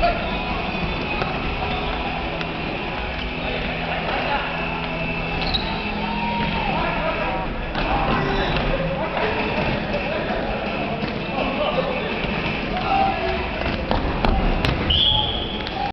Come